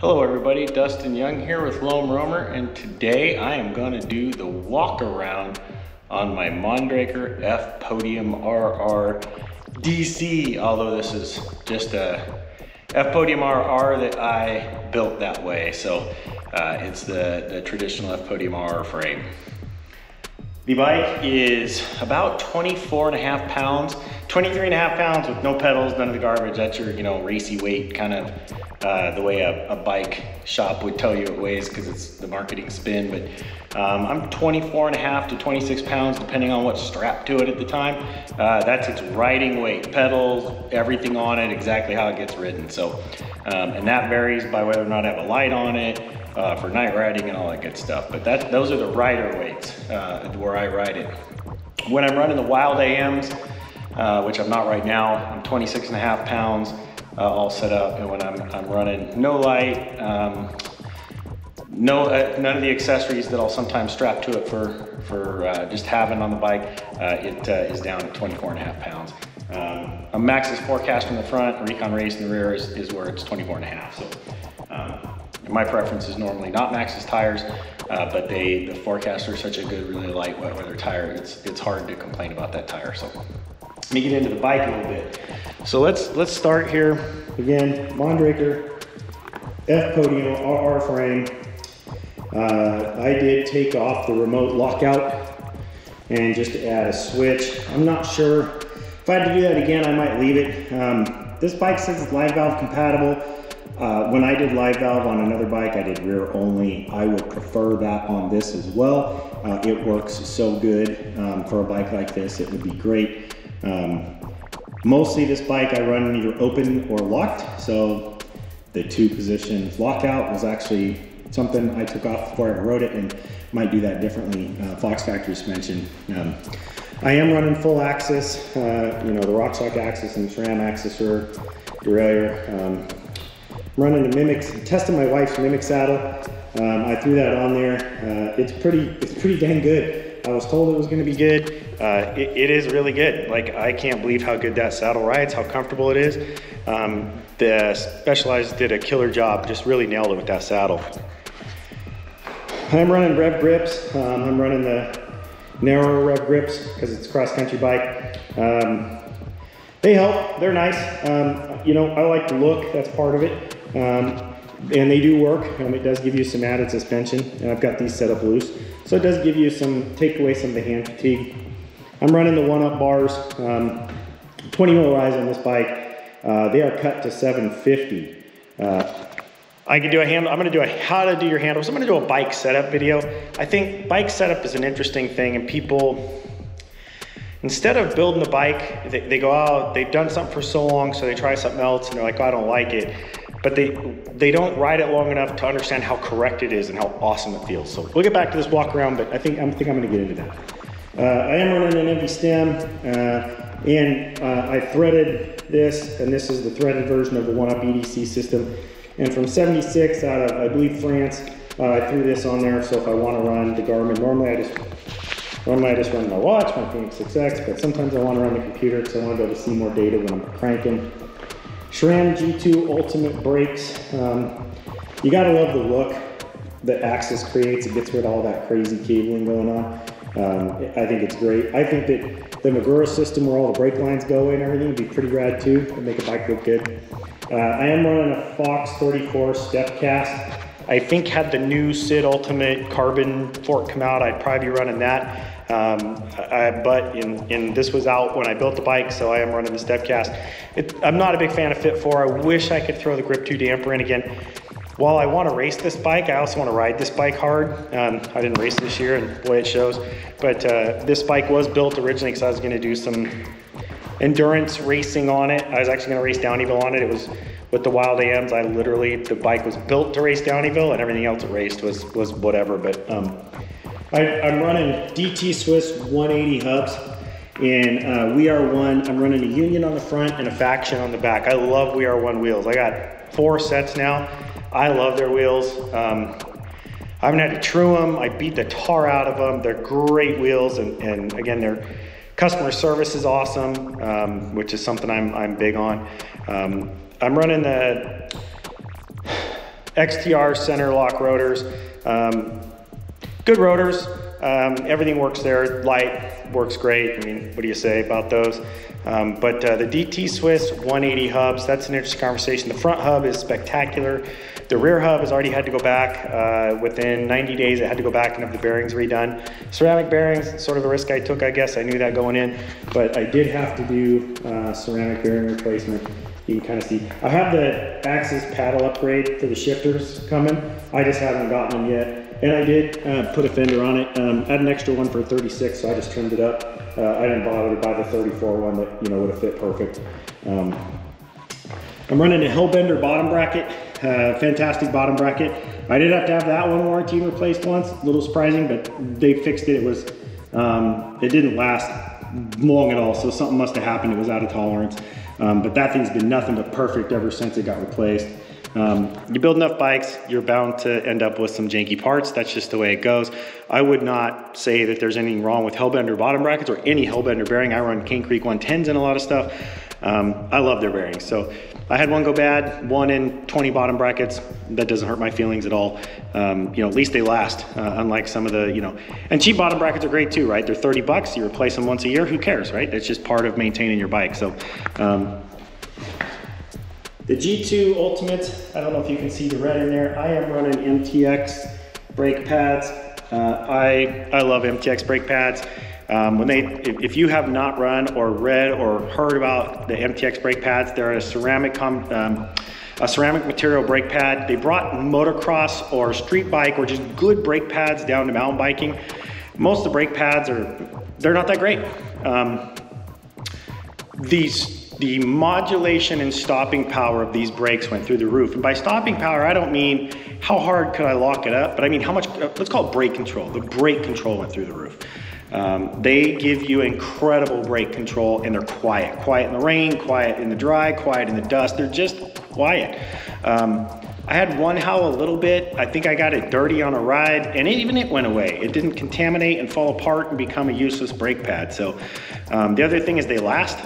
Hello everybody, Dustin Young here with Loam Roamer and today I am going to do the walk around on my Mondraker F Podium RR DC, although this is just a F Podium RR that I built that way. So uh, it's the, the traditional F Podium RR frame. The bike is about 24 and a half pounds, 23 and a half pounds with no pedals, none of the garbage. That's your, you know, racy weight kind of uh, the way a, a, bike shop would tell you it weighs because it's the marketing spin. But um, I'm 24 and a half to 26 pounds, depending on what's strapped to it at the time. Uh, that's its riding weight, pedals, everything on it, exactly how it gets ridden. So, um, and that varies by whether or not I have a light on it, uh, for night riding and all that good stuff. But that, those are the rider weights uh, where I ride it. When I'm running the wild AMs, uh, which I'm not right now, I'm 26 and a half pounds uh, all set up. And when I'm, I'm running no light, um, no, uh, none of the accessories that I'll sometimes strap to it for, for uh, just having on the bike, it is down to 24 and a half pounds. Um, a Maxxis Forecast in the front, Rekon Race in the rear is, is where it's 24 and a half. So my preference is normally not Maxxis tires, uh, but they the Forekaster is such a good, really light wet weather tire. It's it's hard to complain about that tire. So let me get into the bike a little bit. So let's let's start here. Again, Mondraker F Podium RR frame. Uh, I did take off the remote lockout and just add a switch. I'm not sure if I had to do that again, I might leave it. Um, this bike says it's live valve compatible. Uh, when I did live valve on another bike, I did rear only. I would prefer that on this as well. Uh, it works so good um, for a bike like this. It would be great. Um, mostly this bike I run either open or locked. So the two position lockout was actually something I took off before I rode it and might do that differently. Uh, Fox Factory suspension. Um, I am running full AXS, uh, you know, the RockShox AXS and SRAM AXS for derailleur. Running the Mimics, testing my wife's Mimic saddle. Um, I threw that on there. Uh, it's pretty, it's pretty dang good. I was told it was gonna be good. Uh, it, it is really good. Like, I can't believe how good that saddle rides, how comfortable it is. Um, the Specialized did a killer job, just really nailed it with that saddle. I'm running Rev grips. Um, I'm running the narrow Rev grips because it's cross country bike. Um, they help, they're nice. Um, you know, I like the look, that's part of it. Um, and they do work. Um, it does give you some added suspension. And I've got these set up loose. So it does give you some, take away some of the hand fatigue. I'm running the OneUp bars, um, 20 mil rise on this bike. Uh, they are cut to 750. Uh, I can do a handle, I'm gonna do a how to do your handles. I'm gonna do a bike setup video. I think bike setup is an interesting thing and people, instead of building the bike, they, they go out, they've done something for so long, so they try something else and they're like, oh, I don't like it but they they don't ride it long enough to understand how correct it is and how awesome it feels. So we'll get back to this walk around, but I think I'm think I'm going to get into that. Uh, I am running an MV stem, uh, and uh, I threaded this, and this is the threaded version of the OneUp EDC system. And from 76 out of I believe France, uh, I threw this on there. So if I want to run the Garmin, normally I just Normally I just run my watch, my Fenix 6X, but sometimes I want to run the computer because I want to be able to see more data when I'm cranking. SRAM G2 Ultimate brakes. Um, you gotta love the look that AXS creates. It gets rid of all that crazy cabling going on. Um, I think it's great. I think that the Magura system where all the brake lines go and everything would be pretty rad too. It'd make a bike look good. Uh, I am running a Fox 34 step cast. I think had the new Sid Ultimate carbon fork come out, I'd probably be running that. Um, I, but in, in, this was out when I built the bike, so I am running the Stepcast. It, I'm not a big fan of Fit 4. I wish I could throw the Grip 2 damper in again. While I want to race this bike, I also want to ride this bike hard. Um, I didn't race this year, and boy, it shows. But uh, this bike was built originally because I was going to do some endurance racing on it. I was actually going to race Downieville on it. It was with the Wild AMs. I literally the bike was built to race Downieville, and everything else it raced was was whatever. But um, I, am running DT Swiss 180 hubs and uh, We Are One. I'm running a Union on the front and a Faction on the back. I love We Are One wheels. I got four sets now. I love their wheels. Um, I haven't had to true them. I beat the tar out of them. They're great wheels, and, and again, their customer service is awesome, um, which is something I'm, I'm big on. Um, I'm running the XTR center lock rotors. Um, good rotors. Um, everything works there. Light works great. I mean, what do you say about those? Um, but uh, the DT Swiss 180 hubs, that's an interesting conversation. The front hub is spectacular. The rear hub has already had to go back. Uh, within 90 days, it had to go back and have the bearings redone. Ceramic bearings, sort of a risk I took, I guess. I knew that going in, but I did have to do uh, ceramic bearing replacement. You can kind of see. I have the AXS paddle upgrade for the shifters coming. I just haven't gotten them yet. And I did uh, put a fender on it. Um, I had an extra one for 36, so I just trimmed it up. Uh, I didn't bother to buy the 34 one that you know would have fit perfect. Um, I'm running a Hellbender bottom bracket, uh, fantastic bottom bracket. I did have to have that one warranty replaced once, a little surprising, but they fixed it. It was, um, it didn't last long at all, so something must have happened. It was out of tolerance. Um, but that thing's been nothing but perfect ever since it got replaced. Um, you build enough bikes, you're bound to end up with some janky parts. That's just the way it goes. I would not say that there's anything wrong with Hellbender bottom brackets or any Hellbender bearing. I run Cane Creek 110s in a lot of stuff. Um, I love their bearings. So I had one go bad, one in 20 bottom brackets. That doesn't hurt my feelings at all. Um, you know, at least they last, uh, unlike some of the, you know, and cheap bottom brackets are great too, right? They're 30 bucks, you replace them once a year, who cares, right? It's just part of maintaining your bike. So, um, the G2 Ultimate, I don't know if you can see the red in there. I am running MTX brake pads. Uh, I, I love MTX brake pads. Um, when they, if, you have not run or read or heard about the MTX brake pads, they're a ceramic, um, a ceramic material brake pad. They brought motocross or street bike or just good brake pads down to mountain biking. Most of the brake pads are, they're not that great. Um, these the modulation and stopping power of these brakes went through the roof. And by stopping power, I don't mean how hard could I lock it up, but I mean how much, let's call it brake control. The brake control went through the roof. Um, they give you incredible brake control and they're quiet. Quiet in the rain, quiet in the dry, quiet in the dust. They're just quiet. Um, I had one howl a little bit. I think I got it dirty on a ride and it, even it went away. It didn't contaminate and fall apart and become a useless brake pad. So um, the other thing is they last.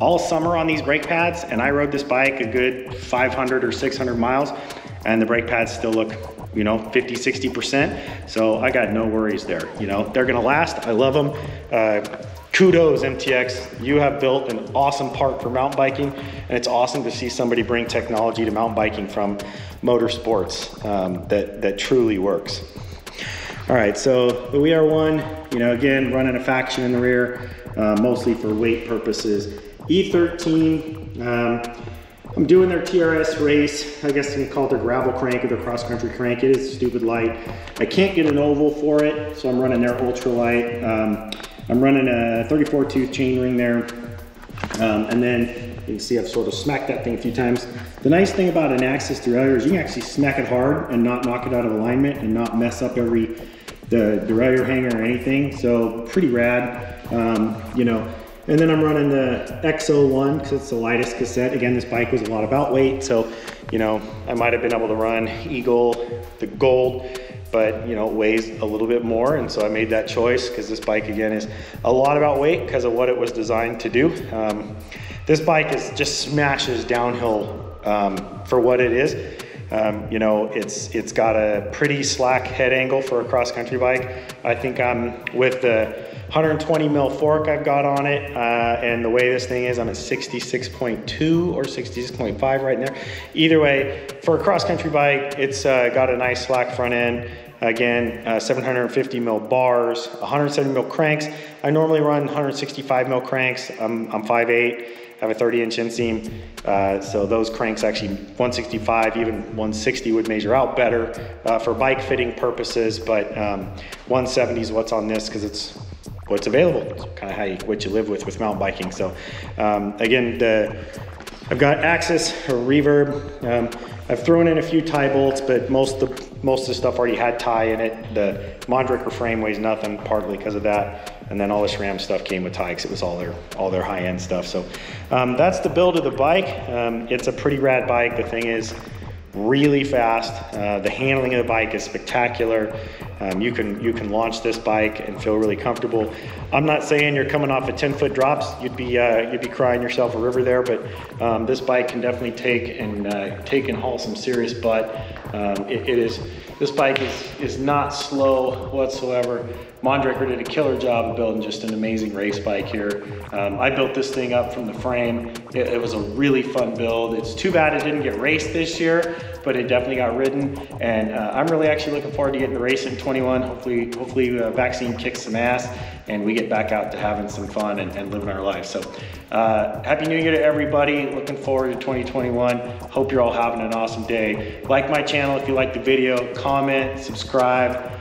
All summer on these brake pads and I rode this bike a good 500 or 600 miles and the brake pads still look, you know, 50, 60%. So I got no worries there. You know, they're gonna last. I love them. Uh, kudos MTX, you have built an awesome part for mountain biking and it's awesome to see somebody bring technology to mountain biking from motorsports um, that, that truly works. All right, so the WeAre1, you know, again, running a faction in the rear, uh, mostly for weight purposes. E13, um, I'm doing their TRS race. I guess you can call it their gravel crank or their cross country crank. It is stupid light. I can't get an oval for it, so I'm running their ultralight. Um, I'm running a 34 tooth chain ring there. Um, and then you can see I've sort of smacked that thing a few times. The nice thing about an AXS derailleur is you can actually smack it hard and not knock it out of alignment and not mess up every the derailleur hanger or anything. So pretty rad. Um, you know, and then I'm running the X01 because it's the lightest cassette. Again, this bike was a lot about weight, so you know I might have been able to run Eagle, the Gold, but you know it weighs a little bit more, and so I made that choice because this bike again is a lot about weight because of what it was designed to do. Um, this bike is just smashes downhill um, for what it is. Um, you know, it's it's got a pretty slack head angle for a cross country bike. I think I'm with the 120 mil fork I've got on it, uh, and the way this thing is, I'm at 66.2 or 66.5 right in there. Either way, for a cross country bike, it's uh, got a nice slack front end. Again, uh, 750 mil bars, 170 mil cranks. I normally run 165 mil cranks. I'm, I'm 5'8", have a 30 inch inseam. Uh, so those cranks actually 165, even 160 would measure out better uh, for bike fitting purposes, but um, 170 is what's on this because it's what's available. It's kind of how you, what you live with with mountain biking. So um, again, the, I've got AXS reverb. Um, I've thrown in a few tie bolts, but most of the, most of the stuff already had tie in it. The Mondraker frame weighs nothing, partly because of that. And then all the SRAM stuff came with tie because it was all their all their high end stuff. So um, that's the build of the bike. Um, it's a pretty rad bike. The thing is, really fast. Uh, the handling of the bike is spectacular. Um, you can you can launch this bike and feel really comfortable. I'm not saying you're coming off a 10 foot drops. You'd be uh, you'd be crying yourself a river there, but um, this bike can definitely take and uh, take and haul some serious butt. Um, it, it is this bike is is not slow whatsoever. Mondraker did a killer job of building just an amazing race bike here. Um, I built this thing up from the frame. It, it, was a really fun build. It's too bad it didn't get raced this year, but it definitely got ridden. And uh, I'm really actually looking forward to getting to race in 21. Hopefully, hopefully uh, vaccine kicks some ass and we get back out to having some fun and, and living our lives. So uh, happy new year to everybody. Looking forward to 2021. Hope you're all having an awesome day. Like my channel if you like the video, comment, subscribe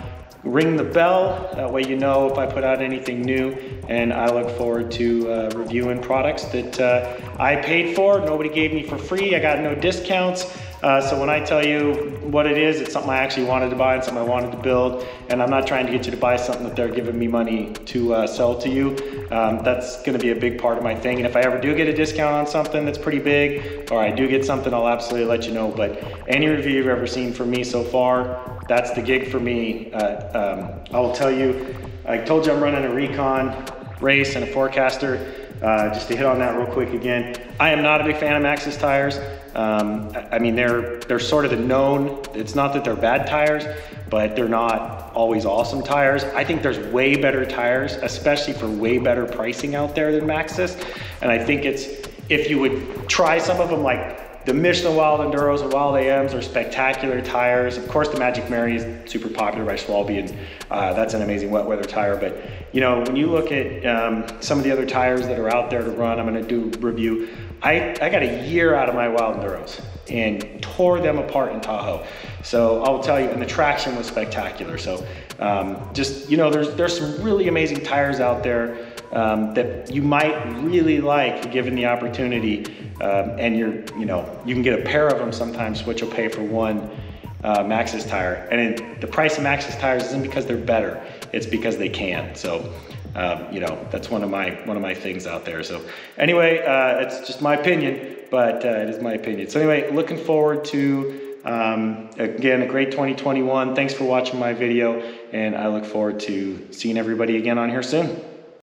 ring the bell. That way you know if I put out anything new. And I look forward to uh, reviewing products that uh, I paid for. Nobody gave me for free. I got no discounts. Uh, so when I tell you what it is, it's something I actually wanted to buy and something I wanted to build. And I'm not trying to get you to buy something that they're giving me money to uh, sell to you. Um, that's gonna be a big part of my thing. And if I ever do get a discount on something that's pretty big, or I do get something, I'll absolutely let you know. But any review you've ever seen from me so far, that's the gig for me. Uh, um, I will tell you, I told you I'm running a Rekon Race and a Forekaster. Uh, just to hit on that real quick again, I am not a big fan of Maxxis tires. Um, I mean, they're they're sort of the known. It's not that they're bad tires, but they're not always awesome tires. I think there's way better tires, especially for way better pricing out there than Maxxis. And I think it's if you would try some of them, like the Michelin Wild Enduros and Wild AMs are spectacular tires. Of course, the Magic Mary is super popular by Schwalbe, and uh, that's an amazing wet weather tire. But you know, when you look at um, some of the other tires that are out there to run, I'm going to do review. I, I got a year out of my Wild Enduros and tore them apart in Tahoe. So I'll tell you, and the traction was spectacular. So um, just you know, there's there's some really amazing tires out there um, that you might really like given the opportunity. Um, and you're, you know, you can get a pair of them sometimes, what you'll pay for one uh, Maxxis tire. And it, the price of Maxxis tires isn't because they're better, it's because they can. So, um, you know, that's one of my one of my things out there. So, anyway, uh, it's just my opinion, but uh, it is my opinion. So, anyway, looking forward to um, again a great 2021. Thanks for watching my video, and I look forward to seeing everybody again on here soon.